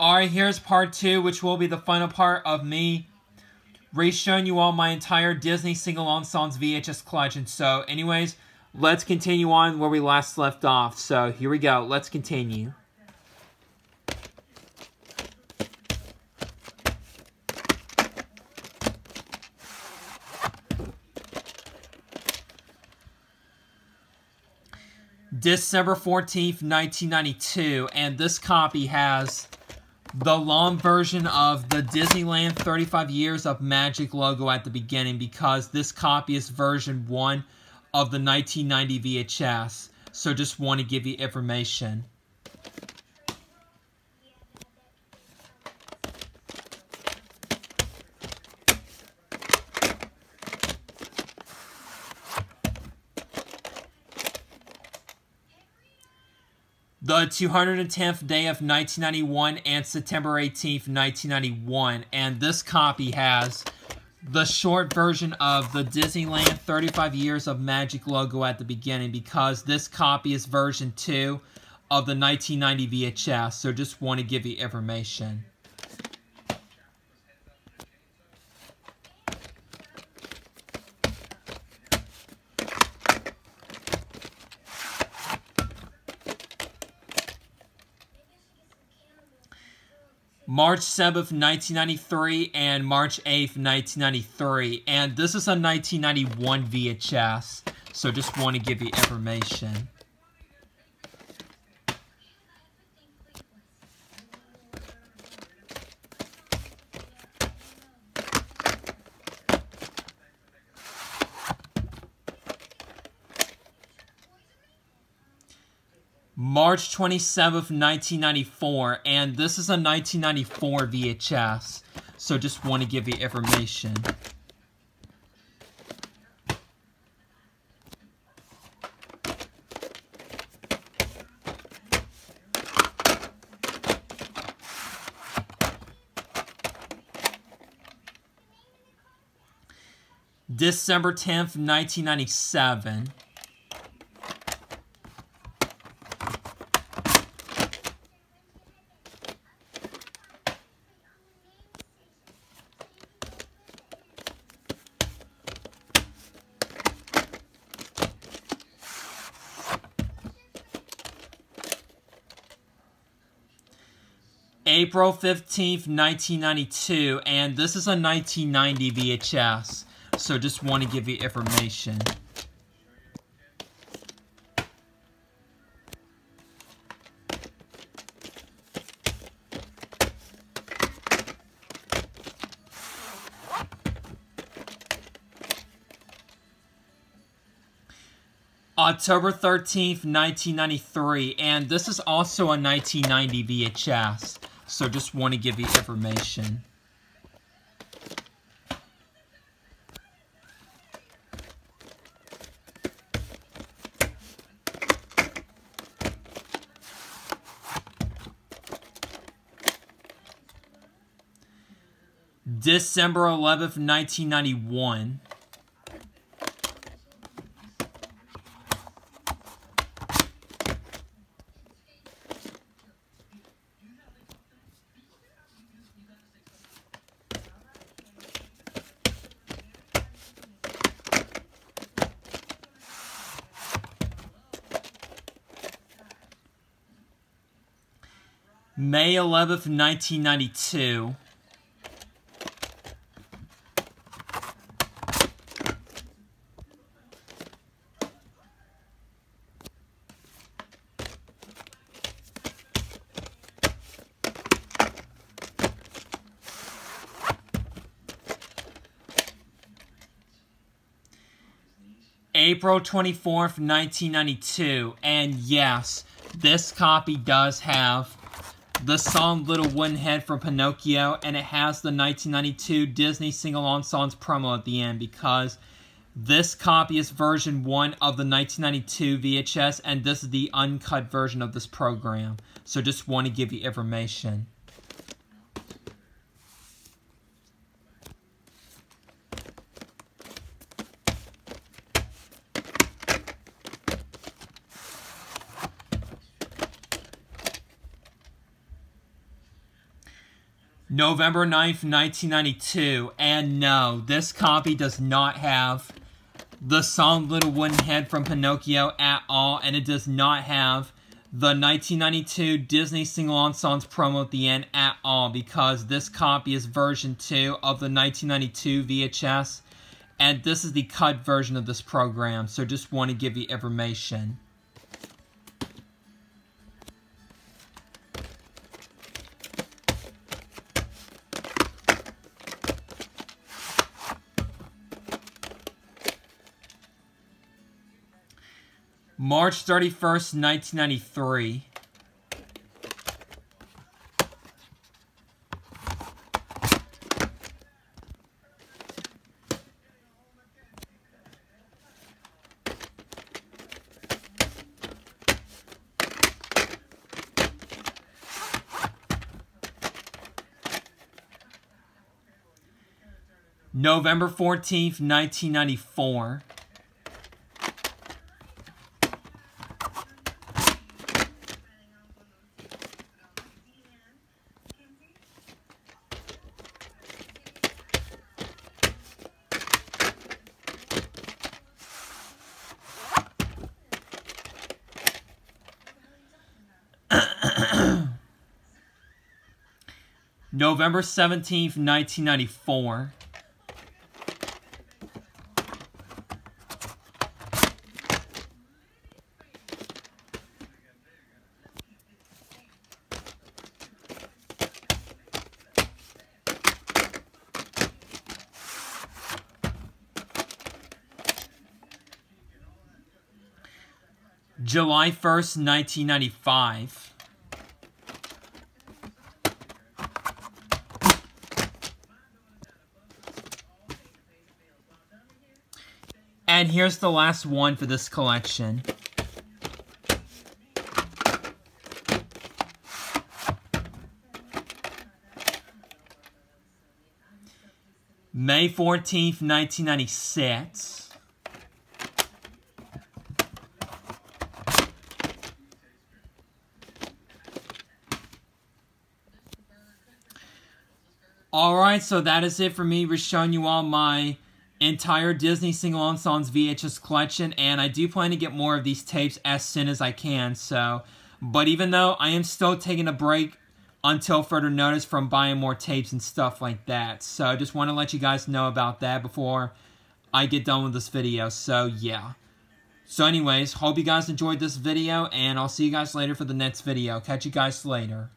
Alright, here's part two, which will be the final part of me re-showing you all my entire Disney Sing-Along Songs VHS collection. So, anyways, let's continue on where we last left off. So, here we go. Let's continue. December 14th, 1992, and this copy has the long version of the Disneyland 35 Years of Magic logo at the beginning because this copy is version 1 of the 1990 VHS. So just want to give you information. The 210th day of 1991 and September 18th, 1991. And this copy has the short version of the Disneyland 35 Years of Magic logo at the beginning because this copy is version 2 of the 1990 VHS. So just want to give you information. March 7th, 1993, and March 8th, 1993. And this is a 1991 VHS, so just want to give you information. March 27th, 1994, and this is a 1994 VHS, so just want to give you information. December 10th, 1997. April 15th, 1992, and this is a 1990 VHS, so just want to give you information. October 13th, 1993, and this is also a 1990 VHS. So just want to give you information. December 11th, 1991. May 11th, 1992. April 24th, 1992. And yes, this copy does have the song Little Wooden Head from Pinocchio, and it has the 1992 Disney Sing-Along Songs promo at the end because this copy is version 1 of the 1992 VHS, and this is the uncut version of this program. So just want to give you information. November 9th, 1992. And no, this copy does not have the song Little Wooden Head from Pinocchio at all. And it does not have the 1992 Disney Sing-Along Songs promo at the end at all. Because this copy is version 2 of the 1992 VHS. And this is the cut version of this program. So just want to give you information. March 31st, 1993. November 14th, 1994. November 17th, 1994. July 1st, 1995. And here's the last one for this collection. May 14th, 1996. Alright, so that is it for me. We're showing you all my entire Disney Sing-Along Songs VHS collection, and I do plan to get more of these tapes as soon as I can, so... But even though I am still taking a break until further notice from buying more tapes and stuff like that. So I just want to let you guys know about that before I get done with this video. So yeah. So anyways, hope you guys enjoyed this video, and I'll see you guys later for the next video. Catch you guys later.